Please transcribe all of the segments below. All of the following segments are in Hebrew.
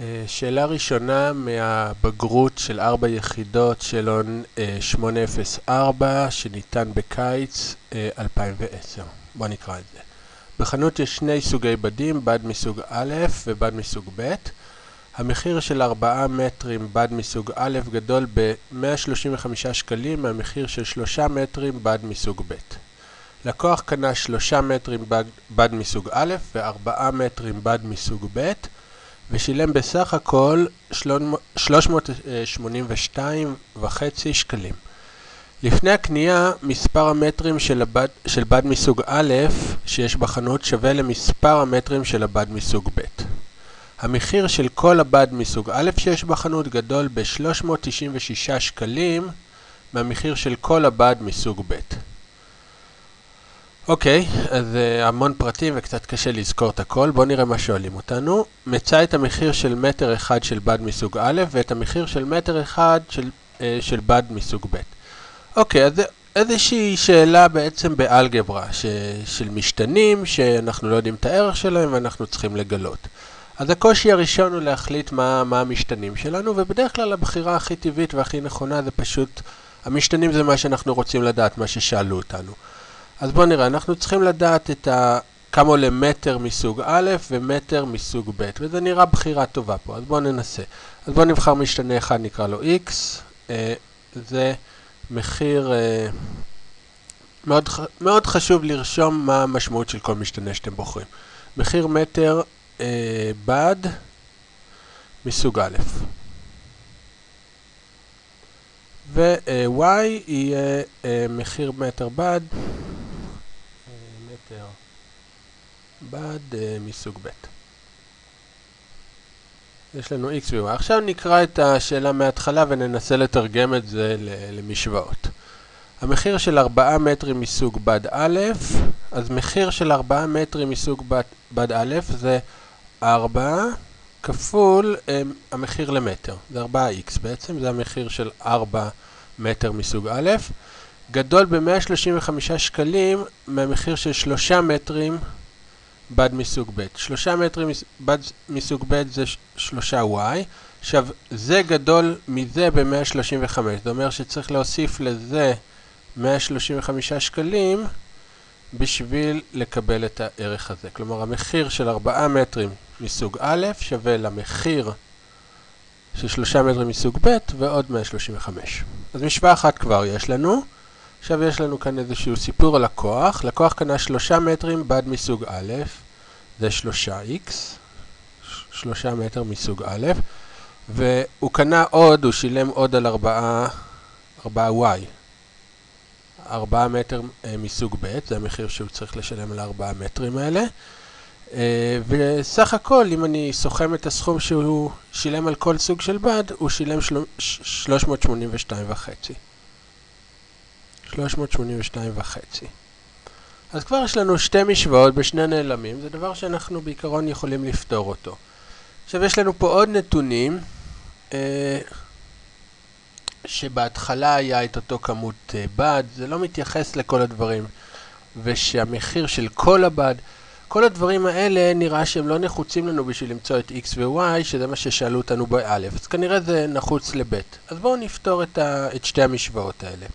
אה, שאלה ראשונה מהבגרות של ארבע יחידות שאלון 804 שניתן בקיץ 2010. בואו נקרא את זה. בחנות יש שני סוגי בדים, בד מסוג א' ובד מסוג ב'. המחיר של 4 מטרים בד מסוג א' גדול ב-135 שקלים מהמחיר של 3 מטרים בד מסוג ב'. לקוח קנה 3 מטרים בד, בד מסוג א' ו-4 מטרים בד מסוג ב' ושילם בסך הכל 382.5 שקלים. לפני הקנייה, מספר המטרים של, הבד, של בד מסוג א' שיש בחנות שווה למספר המטרים של הבד מסוג ב'. המחיר של כל הבד מסוג א' שיש בחנות גדול ב-396 שקלים מהמחיר של כל הבד מסוג ב'. אוקיי, אז uh, המון פרטים וקצת קשה לזכור את הכל. בואו נראה מה שואלים אותנו. מצא את המחיר של מטר אחד של בד מסוג א' ואת המחיר של מטר אחד של, uh, של בד מסוג ב'. אוקיי, אז איזושהי שאלה בעצם באלגברה ש, של משתנים שאנחנו לא יודעים את הערך שלהם ואנחנו צריכים לגלות. אז הקושי הראשון הוא להחליט מה, מה המשתנים שלנו, ובדרך כלל הבחירה הכי טבעית והכי נכונה זה פשוט, המשתנים זה מה שאנחנו רוצים לדעת, מה ששאלו אותנו. אז בואו נראה, אנחנו צריכים לדעת את ה... כמה עולה מטר מסוג א' ומטר מסוג ב', וזה נראה בחירה טובה פה, אז בואו ננסה. אז בואו נבחר משתנה אחד, נקרא לו x, אה, זה מחיר, אה, מאוד, מאוד חשוב לרשום מה המשמעות של כל משתנה שאתם בוחרים. מחיר מטר אה, בד מסוג א', ו-y יהיה אה, מחיר מטר בד בד uh, מסוג ב'. יש לנו x ו-y. עכשיו נקרא את השאלה מההתחלה וננסה לתרגם את זה למשוואות. המחיר של 4 מטרים מסוג בד א', אז מחיר של 4 מטרים מסוג בד, בד א' זה 4 כפול um, המחיר למטר, זה 4x בעצם, זה המחיר של 4 מטר מסוג א', גדול ב-135 שקלים מהמחיר של 3 מטרים בד מסוג ב'. שלושה מטרים בד מסוג ב' זה שלושה y. עכשיו, זה גדול מזה ב-135. זה אומר שצריך להוסיף לזה 135 שקלים בשביל לקבל את הערך הזה. כלומר, המחיר של 4 מטרים מסוג א' שווה למחיר של 3 מטרים מסוג ב' ועוד 135. אז משוואה אחת כבר יש לנו. עכשיו יש לנו כאן איזשהו סיפור על לקוח. לקוח קנה שלושה מטרים בד מסוג א', זה שלושה x, שלושה מטר מסוג א', והוא קנה עוד, הוא שילם עוד על ארבעה, ארבעה y. ארבעה מטר אה, מסוג ב', זה המחיר שהוא צריך לשלם על הארבעה מטרים האלה. אה, וסך הכל, אם אני סוכם את הסכום שהוא שילם על כל סוג של בד, הוא שילם 382 וחצי. 382 וחצי. אז כבר יש לנו שתי משוואות בשני נעלמים, זה דבר שאנחנו בעיקרון יכולים לפתור אותו. עכשיו יש לנו פה עוד נתונים, אה, שבהתחלה היה את אותו כמות אה, בד, זה לא מתייחס לכל הדברים, ושהמחיר של כל הבד, כל הדברים האלה נראה שהם לא נחוצים לנו בשביל למצוא את x ו-y, שזה מה ששאלו אותנו באלף, אז כנראה זה נחוץ לב'. אז בואו נפתור את, ה, את שתי המשוואות האלה.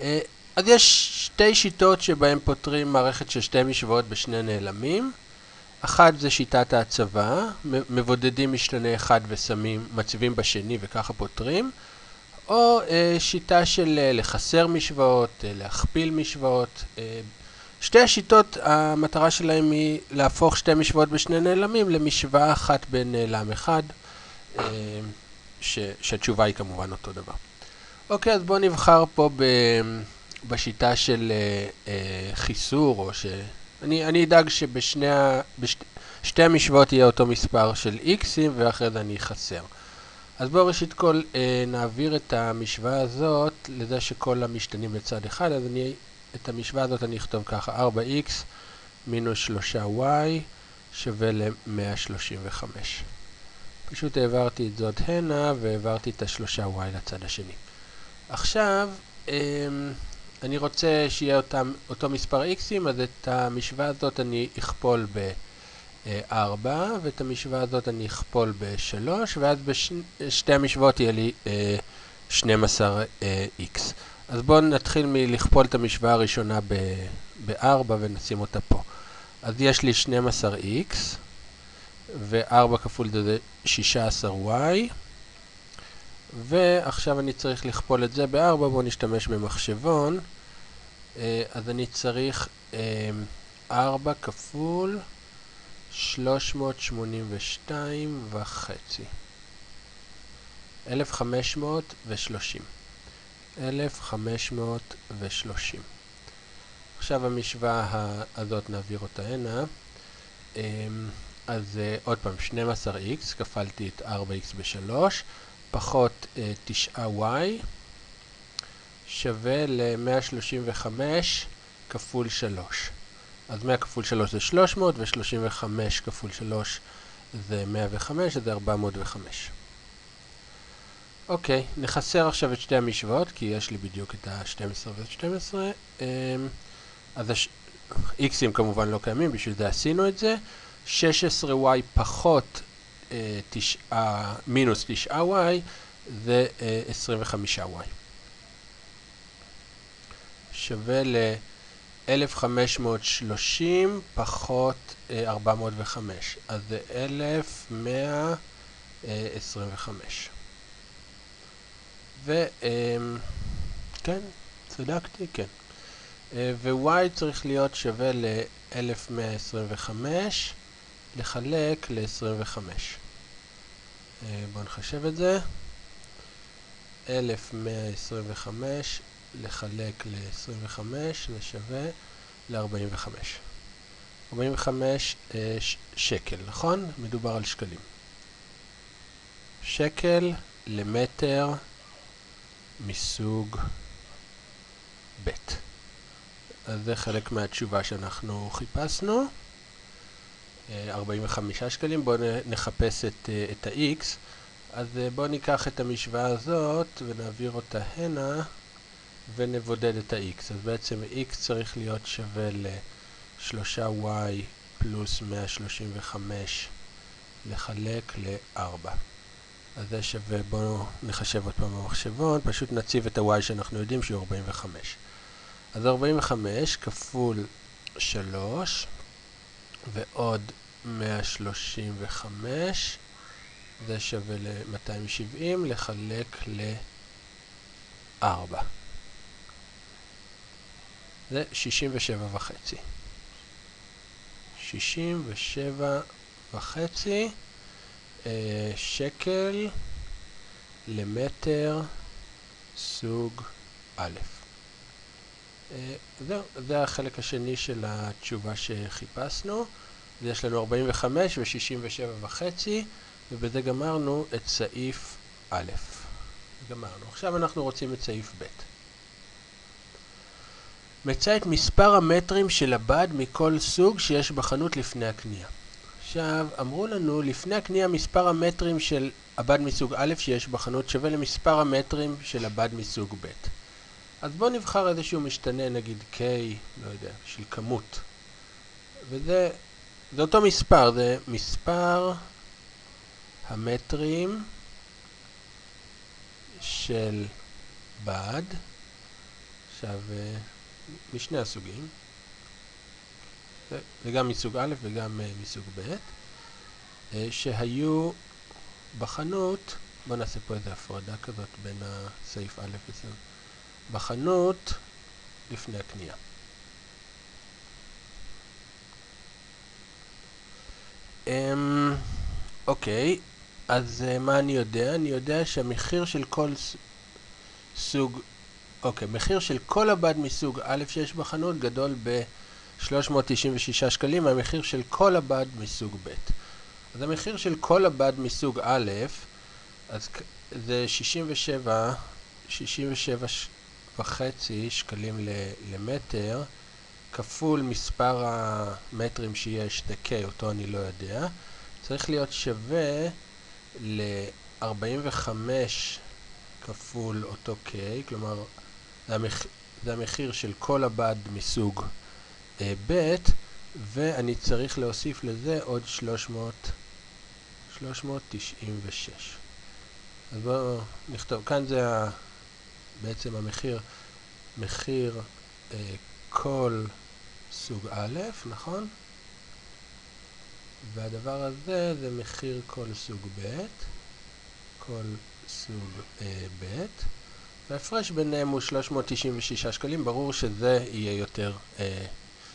אה, אז יש שתי שיטות שבהן פותרים מערכת של שתי משוואות בשני נעלמים. אחת זה שיטת ההצבה, מבודדים משתנה אחד ושמים, מציבים בשני וככה פותרים. או אה, שיטה של אה, לחסר משוואות, אה, להכפיל משוואות. אה, שתי השיטות, המטרה שלהם היא להפוך שתי משוואות בשני נעלמים למשוואה אחת בנעלם אחד, אה, ש, שהתשובה היא כמובן אותו דבר. אוקיי, אז בואו נבחר פה ב... בשיטה של uh, uh, חיסור, או ש... אני, אני אדאג שבשני בשתי המשוואות יהיה אותו מספר של x'ים, ואחרי זה אני אחסר. אז בואו ראשית כל uh, נעביר את המשוואה הזאת לזה שכל המשתנים לצד אחד, אז אני, את המשוואה הזאת אני אכתוב ככה, 4x מינוס 3y שווה ל-135. פשוט העברתי את זאת הנה והעברתי את ה-3y לצד השני. עכשיו, um, אני רוצה שיהיה אותם, אותו מספר x'ים, אז את המשוואה הזאת אני אכפול ב-3y 4, ואת המשוואה הזאת אני אכפול ב-3, ואז בשתי המשוואות יהיה לי 12x. אז בואו נתחיל מלכפול את המשוואה הראשונה ב-4 ונשים אותה פה. אז יש לי 12x, ו-4 כפול זה 16y, ועכשיו אני צריך לכפול את זה ב-4, בואו נשתמש במחשבון. אז אני צריך 4 כפול 382 וחצי. 1530. 1530. עכשיו המשוואה הזאת נעביר אותה הנה. אז עוד פעם, 12x, כפלתי את 4x ב-3, פחות 9y, שווה ל-135 כפול 3. אז 100 כפול 3 זה 300, ו-35 כפול 3 זה 105, אז זה 405. אוקיי, נחסר עכשיו את שתי המשוואות, כי יש לי בדיוק את ה-12 וה-12. אז x'ים כמובן לא קיימים, בשביל זה עשינו את זה. 16y פחות 9, מינוס 9y זה 25y. שווה ל-1530 פחות 405, אז זה 1125. וכן, צדקתי, כן. ו-y צריך להיות שווה ל-1125 לחלק ל-25. בואו נחשב את זה. 1125 לחלק ל-25 זה שווה ל-45. 45 שקל, נכון? מדובר על שקלים. שקל למטר מסוג ב'. אז זה חלק מהתשובה שאנחנו חיפשנו. 45 שקלים. בואו נחפש את, את ה-x. אז בואו ניקח את המשוואה הזאת ונעביר אותה הנה ונבודד את ה-x. אז בעצם x צריך להיות שווה ל-3y פלוס 135 לחלק ל-4. אז זה שווה, בואו נחשב עוד פעם במחשבון, פשוט נציב את ה-y שאנחנו יודעים שהוא 45. אז 45 כפול 3 ועוד 135 זה שווה ל-270 לחלק ל-4. זה 67 וחצי. 67 וחצי אה, שקל למטר סוג א'. אה, זהו, זה החלק השני של התשובה שחיפשנו. יש לנו 45 ו-67 וחצי, ובזה גמרנו את סעיף א'. גמרנו. עכשיו אנחנו רוצים את סעיף ב'. מצא את מספר המטרים של הבד מכל סוג שיש בחנות לפני הקנייה. עכשיו, אמרו לנו, לפני הקנייה מספר המטרים של הבד מסוג א' שיש בחנות שווה למספר המטרים של הבד מסוג ב'. אז בואו נבחר איזשהו משתנה, נגיד K, לא יודע, של כמות. וזה זה אותו מספר, זה מספר המטרים של בד, עכשיו, משני הסוגים, זה גם מסוג א' וגם מסוג ב', שהיו בחנות, בואו נעשה פה איזו הפרדה כזאת בין הסעיף א' לסעיף, בחנות לפני הקנייה. Um, אוקיי, אז uh, מה אני יודע? אני יודע שהמחיר של כל סוג, אוקיי, מחיר של כל הבד מסוג א' שיש בחנות גדול ב-396 שקלים מהמחיר של כל הבד מסוג ב'. אז המחיר של כל הבד מסוג א', אז זה 67, 67 וחצי שקלים למטר. כפול מספר המטרים שיש, זה K, אותו אני לא יודע, צריך להיות שווה ל-45 כפול אותו K, כלומר זה, המח... זה המחיר של כל הבד מסוג uh, ב', ואני צריך להוסיף לזה עוד 300, 396. אז בואו נכתוב, כאן זה ה, בעצם המחיר, מחיר אה, כל סוג א', נכון? והדבר הזה זה מחיר כל סוג ב', כל סוג אה, ב', וההפרש ביניהם הוא 396 שקלים, ברור שזה יהיה יותר, אה,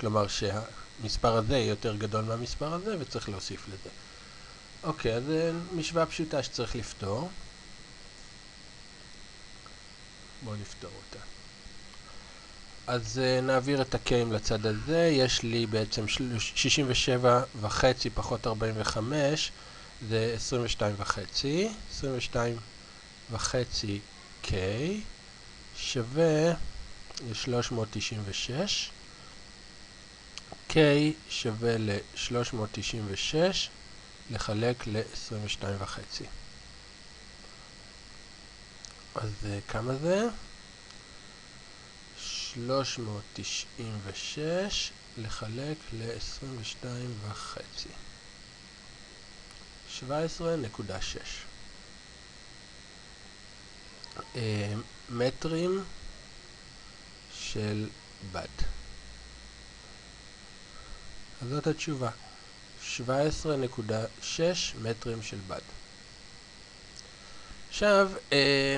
כלומר שהמספר הזה יהיה יותר גדול מהמספר הזה וצריך להוסיף לזה. אוקיי, אז זה משוואה פשוטה שצריך לפתור. בואו נפתור אותה. אז uh, נעביר את ה-K'ים לצד הזה, יש לי בעצם 67 וחצי פחות 45 זה 22 וחצי, 22 וחצי K שווה ל-396, K שווה ל-396 לחלק ל-22 וחצי. אז uh, כמה זה? 396 לחלק ל-22 וחצי. 17.6 אה, מטרים של בד. אז זאת התשובה. 17.6 מטרים של בד. עכשיו, אה,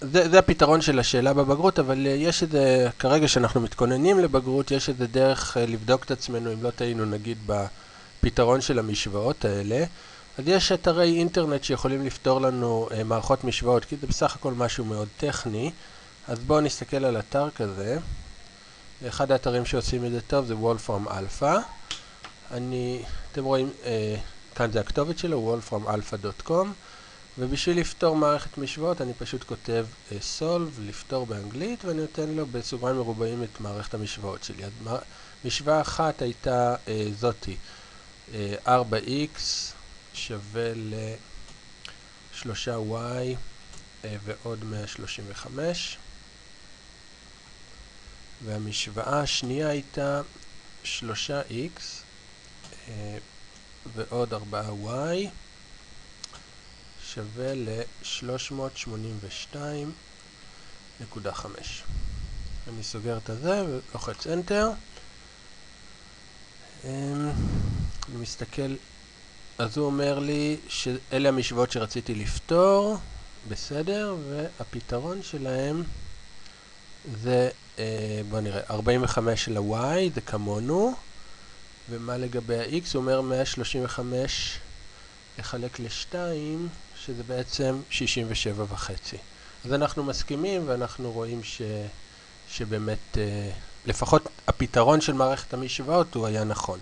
זה, זה הפתרון של השאלה בבגרות, אבל אה, יש איזה, כרגע שאנחנו מתכוננים לבגרות, יש איזה דרך אה, לבדוק את עצמנו, אם לא טעינו נגיד בפתרון של המשוואות האלה. אז יש אתרי אינטרנט שיכולים לפתור לנו אה, מערכות משוואות, כי זה בסך הכל משהו מאוד טכני. אז בואו נסתכל על אתר כזה. אחד האתרים שעושים את זה טוב זה וולפרם אלפא. אני, אתם רואים, אה, כאן זה הכתובת שלו, wolframalpha.com. ובשביל לפתור מערכת משוואות אני פשוט כותב uh, solve, לפתור באנגלית, ואני נותן לו בסוגריים מרובעים את מערכת המשוואות שלי. אז משוואה אחת הייתה uh, זאתי, uh, 4x שווה ל-3y uh, ועוד 135, והמשוואה השנייה הייתה 3x uh, ועוד 4y שווה ל-382.5. אני סוגר את הזה ולוחץ Enter. אמ, אני מסתכל, אז הוא אומר לי שאלה המשוואות שרציתי לפתור, בסדר, והפתרון שלהם זה, אה, בואו נראה, 45 ל-y זה כמונו, ומה לגבי ה-x? הוא אומר 135 לחלק ל-2 שזה בעצם 67 וחצי. אז אנחנו מסכימים ואנחנו רואים ש, שבאמת, אה, לפחות הפתרון של מערכת המשוואות הוא היה נכון.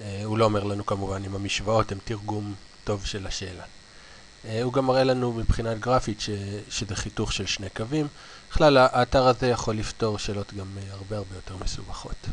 אה, הוא לא אומר לנו כמובן אם המשוואות הן תרגום טוב של השאלה. אה, הוא גם מראה לנו מבחינת גרפית ש, שזה חיתוך של שני קווים. בכלל האתר הזה יכול לפתור שאלות גם הרבה הרבה יותר מסובכות.